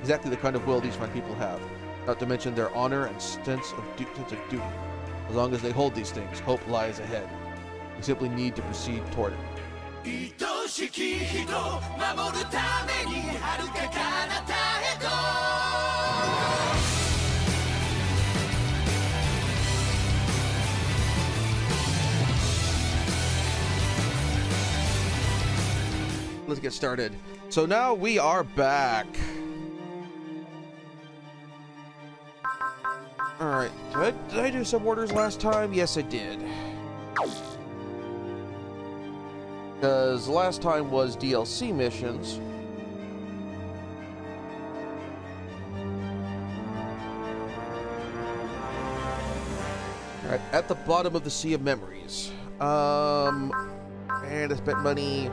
exactly the kind of will these fine people have. Not to mention their honor and sense of, du- sense of duty. As long as they hold these things, hope lies ahead. We simply need to proceed toward it. 愛しき人守るために遥か彼方へと Let's get started. So now we are back. Alright, did did I do some orders last time? Yes, I did. Because last time was DLC missions. Alright, at the bottom of the Sea of Memories. Um, and I spent money.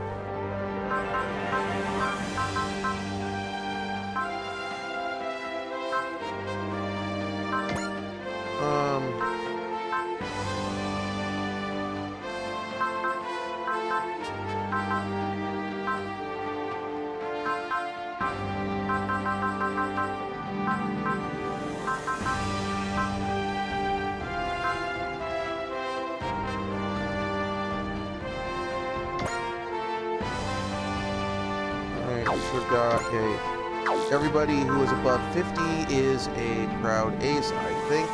Everybody who is above 50 is a proud ace, I think.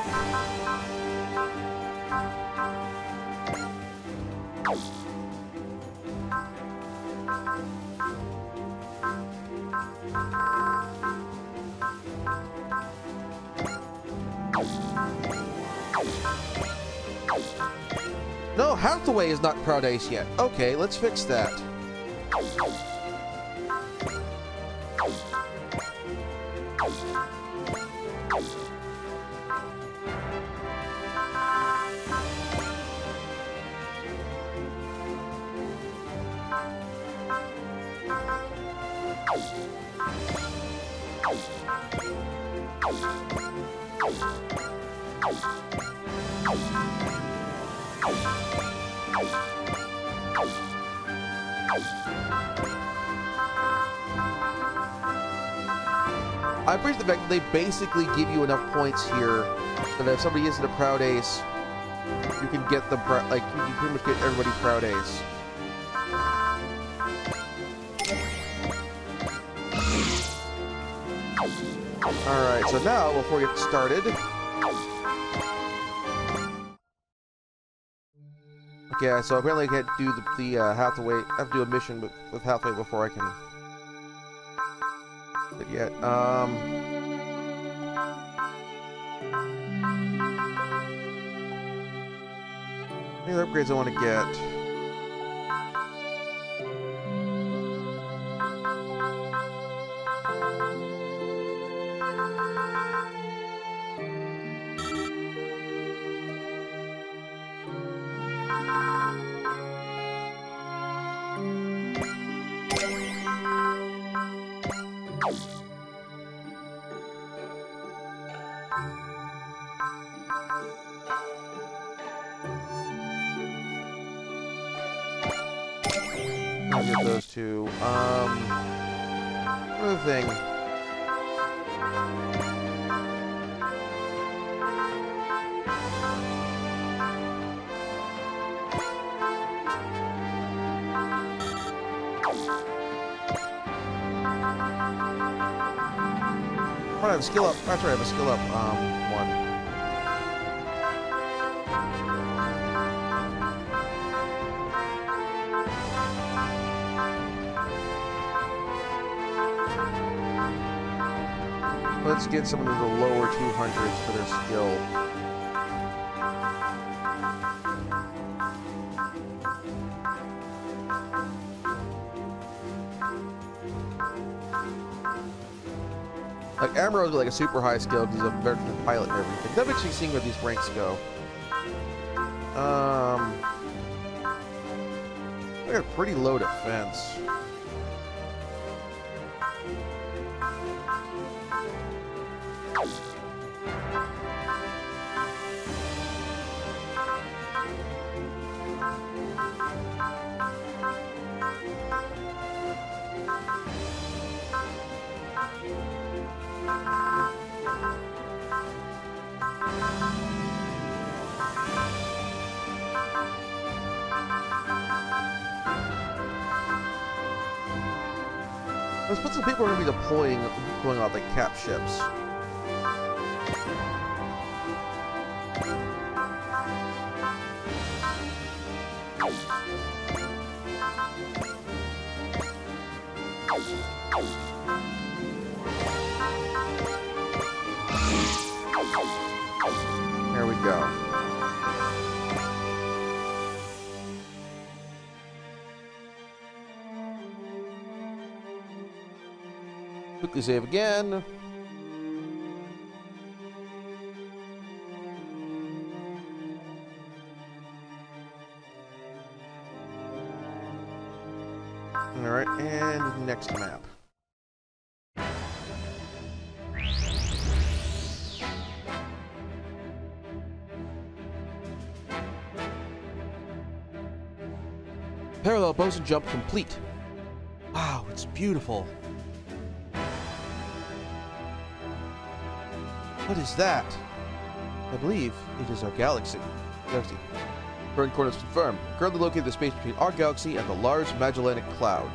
No, Hathaway is not proud ace yet. Okay, let's fix that. I appreciate the fact that they basically give you enough points here that if somebody isn't a proud ace, you can get them like you can pretty much get everybody proud ace. Alright, so now before we get started. Okay, so apparently I can't do the, the uh, Hathaway I have to do a mission with, with Hathaway before I can but yet. Um, any other upgrades I want to get? I have a skill up. That's right, I have a skill up. Um, Let's get someone in the lower 200s for their skill. Like got like a super high skill because he's a veteran pilot and everything. I'm actually seeing where these ranks go. Um, a pretty low defense. Let's put some people are going to be deploying, going out like cap ships. There we go. Quickly save again. Alright, and next map. Parallel boson jump complete. Wow, it's beautiful. What is that? I believe it is our galaxy. Galaxy. Current coordinates confirmed. Currently located in the space between our galaxy and the Large Magellanic Cloud.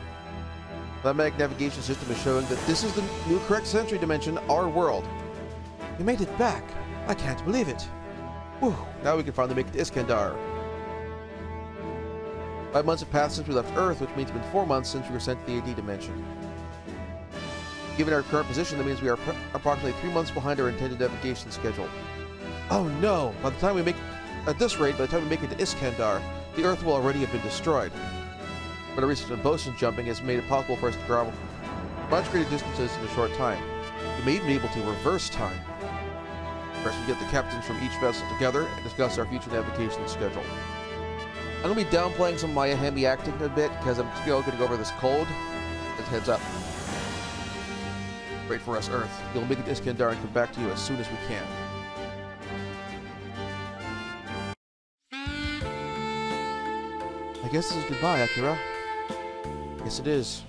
The magnetic navigation system is showing that this is the new correct sensory dimension, our world. We made it back. I can't believe it. Whew, now we can finally make it to Iskandar. Five months have passed since we left Earth, which means it's been four months since we were sent to the AD dimension. Given our current position, that means we are pr- approximately three months behind our intended navigation schedule. Oh no! By the time we make, at this rate, by the time we make it to Iskandar, the Earth will already have been destroyed. But our research on jumping has made it possible for us to travel much greater distances in a short time. We may even be able to reverse time. First, we get the captains from each vessel together and discuss our future navigation schedule. I'm gonna be downplaying some of my Hemi acting a bit because I'm still go over this cold. Just heads up. Wait for us, Earth. You'll make it to Iskandar and come back to you as soon as we can. I guess this is goodbye, Akira. Yes, it is.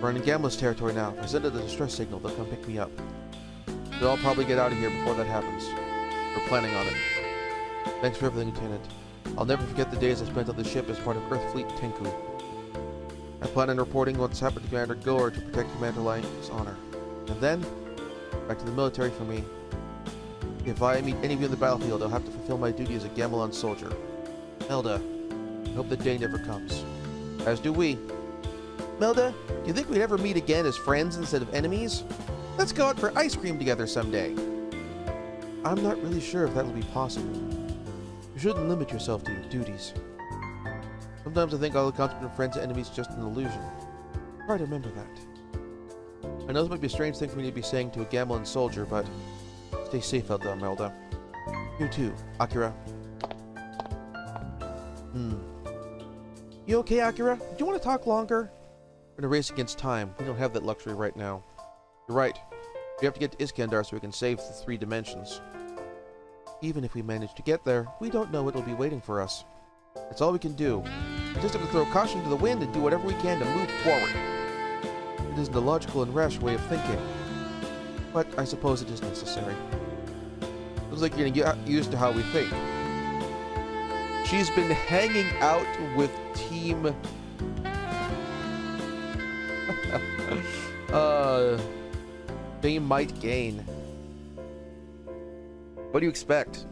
We're in Gambler's territory now. I send it the distress signal, they'll come pick me up. They'll all probably get out of here before that happens. We're planning on it. Thanks for everything, Lieutenant. I'll never forget the days I spent on the ship as part of Earth Fleet Tenku. I plan on reporting what's happened to Commander Gore to protect Commander Lang's honor. And then, back to the military for me. If I meet any of you on the battlefield, I'll have to fulfill my duty as a Gamelon soldier. Melda, I hope the day never comes. As do we. Melda, do you think we'd ever meet again as friends instead of enemies? Let's go out for ice cream together someday. I'm not really sure if that will be possible. You shouldn't limit yourself to your duties. Sometimes I think all the concept of friends and enemies is just an illusion. Try to remember that. I know this might be a strange thing for me to be saying to a Gamelon soldier, but stay safe out there, Melda. You too, Akira. Hmm. You okay, Akira? Do you want to talk longer? We're in a race against time. We don't have that luxury right now. You're right. We have to get to Iskandar so we can save the three dimensions. Even if we manage to get there, we don't know what will be waiting for us. That's all we can do. Just have to throw caution to the wind and do whatever we can to move forward. It isn't a logical and rash way of thinking, but I suppose it is necessary. Looks like you're gonna get used to how we think. She's been hanging out with Team. uh, they might gain. What do you expect?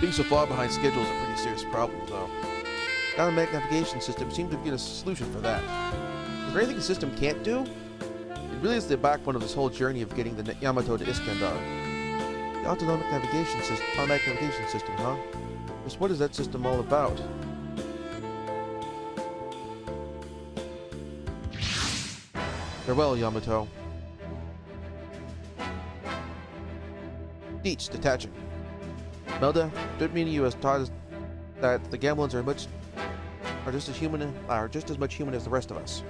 Being so far behind schedule is a pretty serious problem, though. Dynamic navigation system seems to be a solution for that. Is there anything the system can't do? It really is the backbone of this whole journey of getting the Yamato to Iskandar. The autonomic navigation system, automatic navigation system, huh? Just what is that system all about? Farewell, Yamato. Deets detaching. Melda, don't mean you as taught us that the Gamblins are much are just as human are just as much human as the rest of us.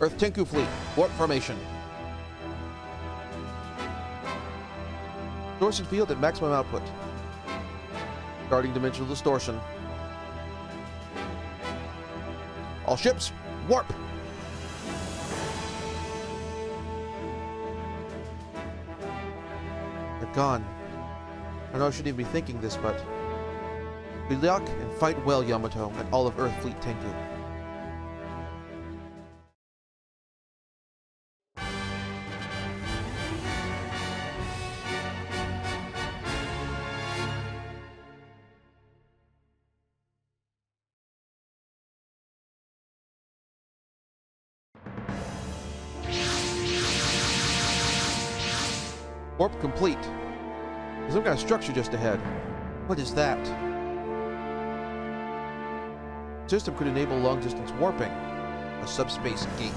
Earth Tenku Fleet, warp formation. Distortion field at maximum output. Guarding dimensional distortion. All ships, warp! They're gone. I know I shouldn't even be thinking this, but... Good luck, and fight well, Yamato, and all of Earth Fleet Tengu. Warp complete. Some kind of structure just ahead. What is that? System could enable long-distance warping. A subspace gate.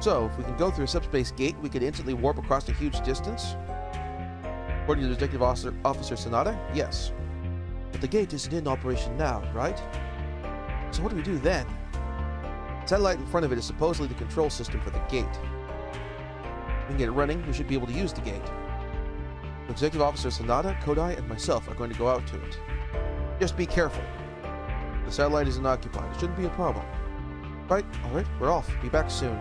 So, if we can go through a subspace gate, we could instantly warp across a huge distance? According to Detective Officer, Officer Sanada, yes. But the gate isn't in operation now, right? So what do we do then? The satellite in front of it is supposedly the control system for the gate. Can get it running, we should be able to use the gate. Executive Officer Sanada, Kodai, and myself are going to go out to it. Just be careful. The satellite isn't occupied. It shouldn't be a problem. Right, alright, we're off. Be back soon.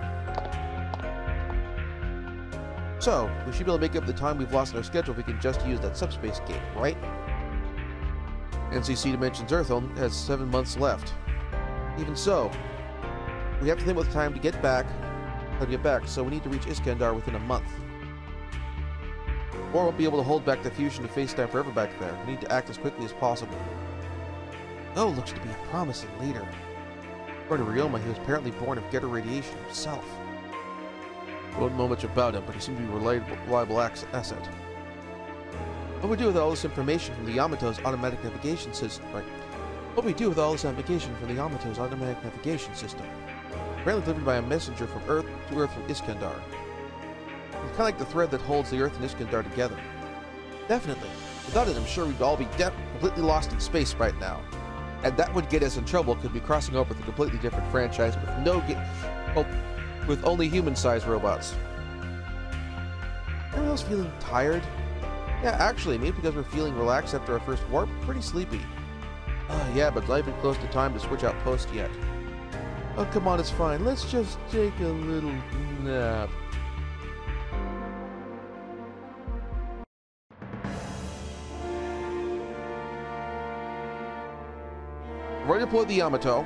So, we should be able to make up the time we've lost in our schedule if we can just use that subspace gate, right? NCC Dimensions Earth only has seven months left. Even so, we have to think about the time to get back, how to get back, so we need to reach Iskandar within a month. Or won't be able to hold back the fusion to face time forever back there. We need to act as quickly as possible. Oh, looks to be a promising leader. According to Ryoma, he was apparently born of Getter radiation himself. I won't know much about him, but he seemed to be a reliable, asset. What we do with all this information from the Yamato's automatic navigation system? Right. What we do with all this navigation from the Yamato's automatic navigation system? Apparently delivered by a messenger from Earth to Earth from Iskandar. It's kind of like the thread that holds the Earth and Iskandar together. Definitely. Without it, I'm sure we'd all be completely lost in space right now. And that would get us in trouble because we'd be crossing over with a completely different franchise with no get, oh, with only human-sized robots. Anyone else feeling tired? Yeah, actually, maybe because we're feeling relaxed after our first warp, pretty sleepy. Uh, yeah, but not even close to time to switch out post yet. Oh, come on, it's fine. Let's just take a little nap. Ready to deploy the Yamato.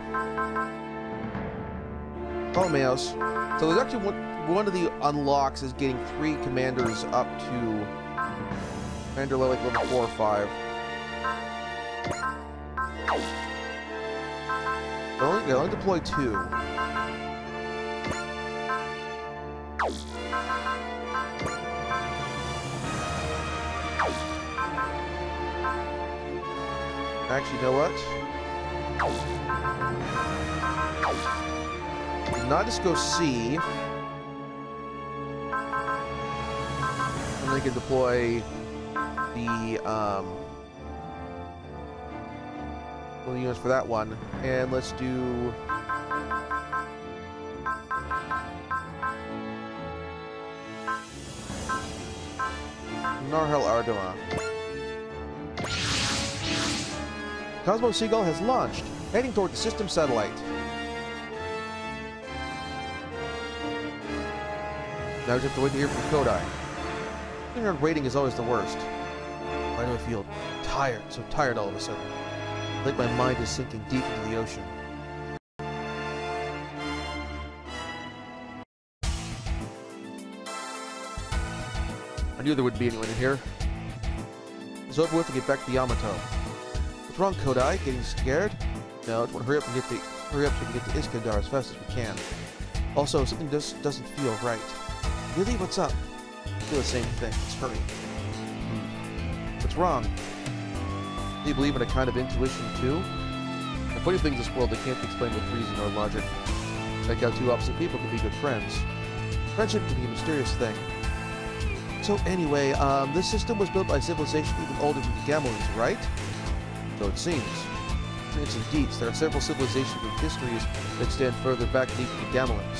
Oh, Mayos. So there's actually one, one of the unlocks is getting three commanders up to commander like level 4 or 5. Only, they only deploy two. Actually, you know what? Not just go C. And they can deploy the um, units for that one. And let's do Nahel Argama. Cosmo Seagull has launched, heading toward the system satellite. Now we just have to wait to hear from Kodai. Around waiting is always the worst. Why do I feel tired, so tired all of a sudden? Like my mind is sinking deep into the ocean. I knew there wouldn't be anyone in here. It's over with to get back to Yamato. What's wrong, Kodai? Getting scared? No, I just want to hurry up and get to hurry up so we can get to Iskandar as fast as we can. Also, something just doesn't feel right. Really? What's up? I feel the same thing. Let's hurry. Hmm. What's wrong? You believe in a kind of intuition too? The funny things in this world that can't be explained with reason or logic. Check out two opposite people can be good friends. Friendship can be a mysterious thing. So anyway, um, this system was built by civilization even older than the Gamilons, right? So it seems. It's indeed, there are several civilizations with histories that stand further back than the Gamilons.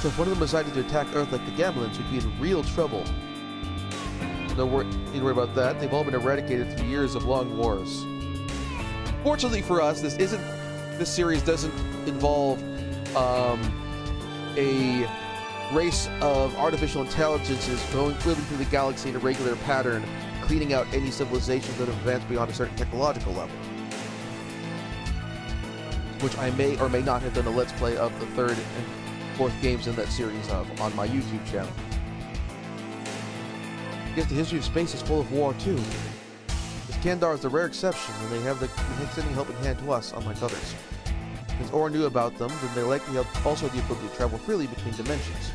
So if one of them decided to attack Earth like the Gamilons, we'd be in real trouble. No wor need to worry about that. They've all been eradicated through years of long wars. Fortunately for us, this isn't. This series doesn't involve um, a race of artificial intelligences going living through the galaxy in a regular pattern, cleaning out any civilizations that have advanced beyond a certain technological level. Which I may or may not have done a let's play of the third and fourth games in that series of on my YouTube channel. Guess the history of space is full of war too. This Kandar is the rare exception, and they have the extending helping hand to us, unlike others. Since Or knew about them, then they likely had also the ability to travel freely between dimensions.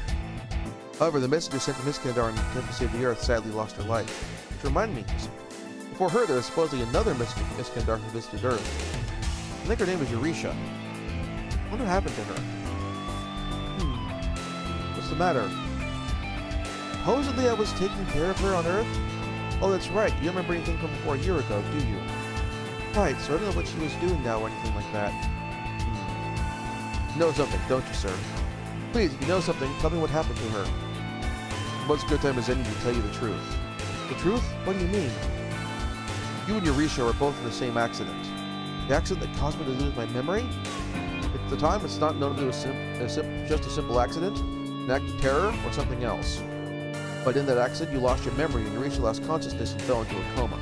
However, the messenger sent from Iskandar in attempt to save the Earth sadly lost her life. Which reminded me, before her there was supposedly another messenger from Iskandar who visited Earth. I think her name was Yurisha. I wonder what happened to her. Hmm. What's the matter? Supposedly I was taking care of her on Earth? Oh, that's right. You don't remember anything from before a year ago, do you? Right, so I don't know what she was doing now or anything like that. Hmm. Know something, don't you, sir? Please, if you know something, tell me what happened to her. What's good time as any to tell you the truth? The truth? What do you mean? You and Yurisha were both in the same accident. The accident that caused me to lose my memory? At the time, it's not known to be a a just a simple accident, an act of terror, or something else. But in that accident, you lost your memory and Yurisha lost consciousness and fell into a coma.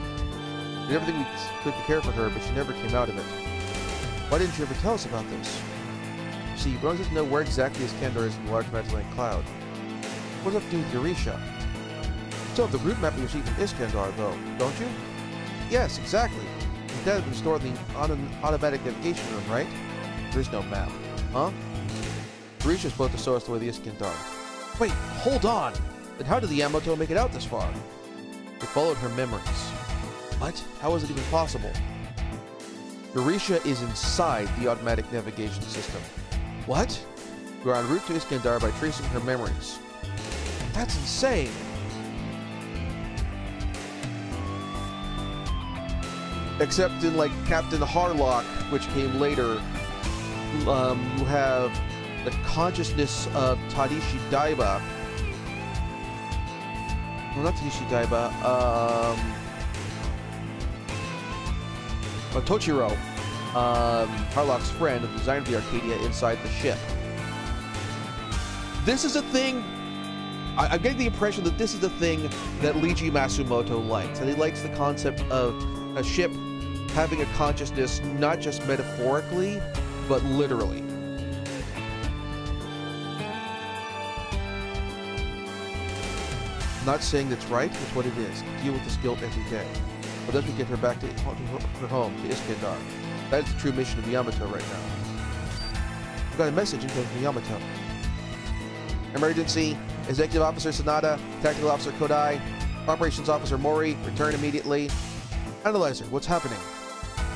We did everything we could to care for her, but she never came out of it. Why didn't you ever tell us about this? See, Rose doesn't know where exactly Iskandar is in the large Magellanic cloud. What does that do with Yurisha? Still the route map we received from Iskandar, though, don't you? Yes, exactly. That has been stored in the auto automatic navigation room, right? There is no map. Huh? Yurisha's supposed to us the way the Iskandar. Wait, hold on! Then how did the Yamato make it out this far? It followed her memories. What? How is it even possible? Yurisha is inside the automatic navigation system. What? We're en route to Iskandar by tracing her memories. That's insane! Except in, like, Captain Harlock, which came later, um, you have the consciousness of Tadashi Daiba. Well, not Tadashi Daiba, um... uh, Tochiro, um, Harlock's friend, the designer of the Arcadia, inside the ship. This is a thing. I, I'm getting the impression that this is the thing that Leiji Matsumoto likes, and he likes the concept of a ship having a consciousness, not just metaphorically, but literally. Not saying that's right, it's what it is. Deal with this guilt every day. But as we get her back to her home, to Iskandar. That is the true mission of Yamato right now. We've got a message incoming from Yamato. Emergency. Executive Officer Sanada, Tactical Officer Kodai, Operations Officer Mori, return immediately. Analyzer, what's happening?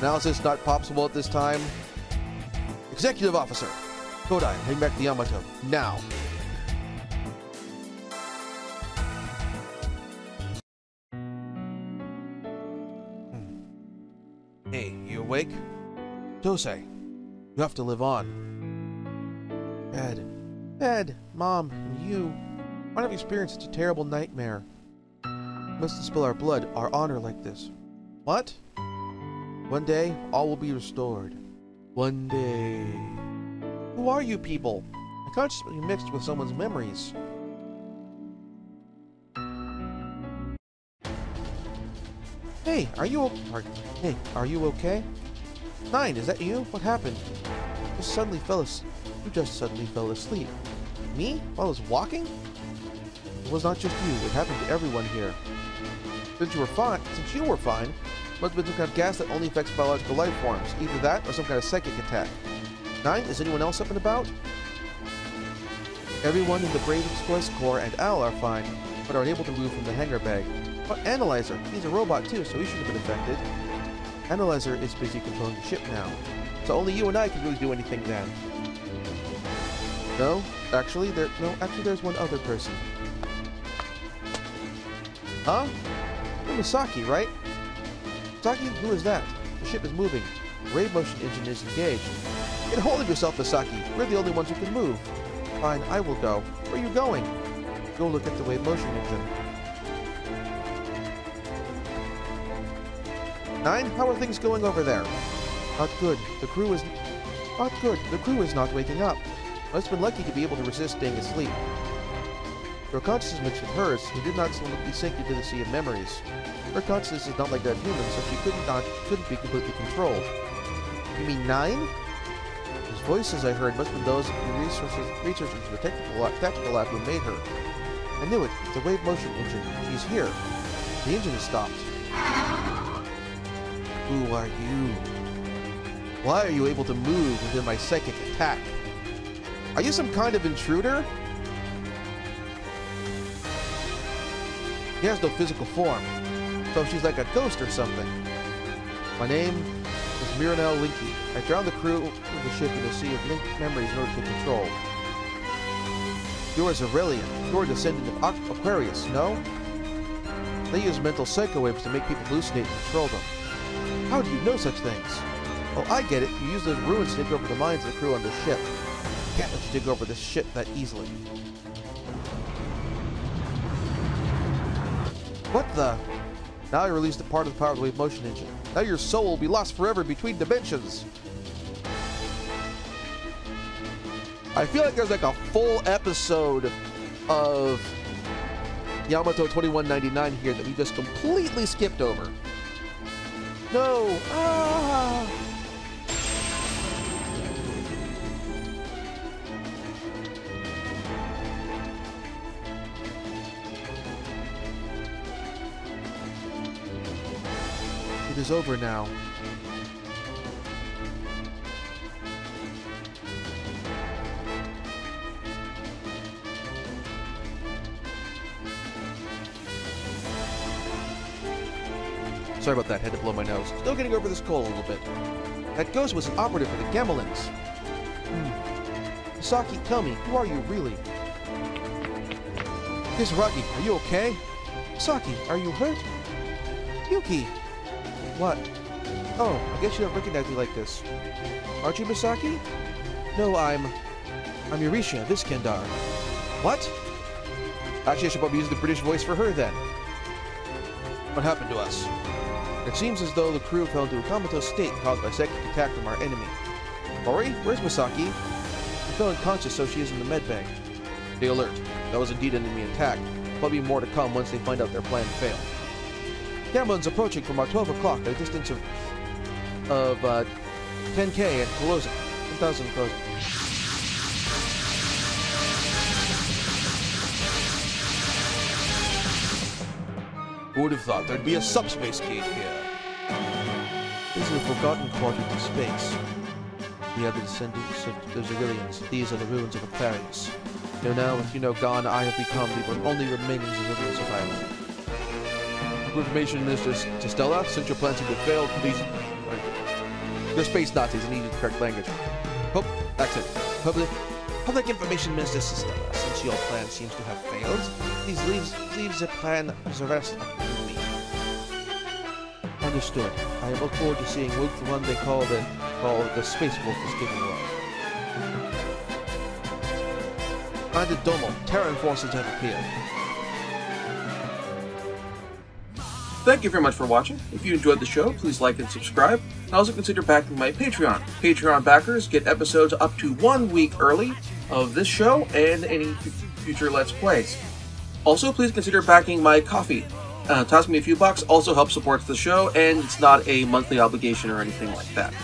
Analysis not possible at this time. Executive Officer Kodai, heading back to Yamato. Now. Awake? Tosei, you have to live on. Ed, Ed, Mom, and you, why have you experienced such a terrible nightmare? We mustn't spill our blood, our honor like this. What? One day, all will be restored. One day. Who are you people? Consciousness must be mixed with someone's memories. Hey, are you o- Hey, are you okay? Nine, is that you? What happened? Just suddenly fell asleep. You just suddenly fell asleep. Me? While I was walking? It was not just you. It happened to everyone here. Since you were fine, since you were fine, must have been some kind of gas that only affects biological life forms. Either that or some kind of psychic attack. Nine, is anyone else up and about? Everyone in the Brave Express Corps and Al are fine, but are unable to move from the hangar bay. But Analyzer, he's a robot too, so he shouldn't have been affected. Analyzer is busy controlling the ship now, so only you and I can really do anything then. No, actually, there no, actually, there's one other person. Huh? Misaki, right? Misaki, who is that? The ship is moving. Ray motion engine is engaged. Get hold of yourself, Misaki. We're the only ones who can move. Fine, I will go. Where are you going? Go look at the wave motion engine. Nine, how are things going over there? Not good. The crew is... Not good. The crew is not waking up. Must have been lucky to be able to resist staying asleep. Her consciousness mixed hers, he did not slowly sink into the sea of memories. Her consciousness is not like that human, so she could not couldn't be completely controlled. You mean nine? Those voices I heard must have been those of the resources, researchers in the technical lab, lab who made her. I knew it. It's a wave motion engine. She's here. The engine has stopped. Who are you? Why are you able to move within my psychic attack? Are you some kind of intruder? He has no physical form, so she's like a ghost or something. My name is Mirenel Linke. I drowned the crew of the ship in a sea of linked memories in order to control. You're a Zarelian. You're a descendant of Aqu- Aquarius, no? They use mental psycho waves to make people hallucinate and control them. How do you know such things? Oh, I get it. You use those ruins to take over the minds of the crew on the ship. Can't let you dig over this ship that easily. What the? Now I released a part of the power of the wave motion engine. Now your soul will be lost forever between dimensions. I feel like there's like a full episode of Yamato 2199 here that we just completely skipped over. No! Ah! It is over now. Sorry about that, had to blow my nose. Still getting over this cold a little bit. That ghost was an operative for the Gamelins. Hmm. Saki, tell me, who are you really? Kisaragi, are you okay? Saki, are you hurt? Yuki! What? Oh, I guess you don't recognize me like this. Aren't you Misaki? No, I'm... I'm Yurisha, Viskandar. What? Actually, I should probably use the British voice for her then. What happened to us? It seems as though the crew fell into a comatose state caused by psychic attack from our enemy. Ori, where's Misaki? She fell unconscious, so she is in the medbay. Stay alert. That was indeed an enemy attack. There'll more to come once they find out their plan failed. Gamblon's approaching from our 12 o'clock at a distance of of uh, 10k and closing. 10,000 closing. Who would have thought there'd be a subspace gate here? This is a forgotten quarter to space. We are the descendants of the Zerillians. These are the ruins of Aquarius. Though now, with you know gone, I have become the only remaining Zerillian survivor. Information Minister Testella, since your plans have failed, please... They're space Nazis the correct language. Oh, accent. Public... Public Information Minister Testella, since your plan seems to have failed, please leave, leave the plan the rest up to me. Understood. I look forward to seeing Wolf the one they call the call the Space Wolf is giving away. Bandit Domo, Terran forces have appeared. Thank you very much for watching. If you enjoyed the show, please like and subscribe. And also consider backing my Patreon. Patreon backers get episodes up to one week early of this show and any future Let's Plays. Also, please consider backing my coffee. Uh, toss me a few bucks also helps support the show, and it's not a monthly obligation or anything like that.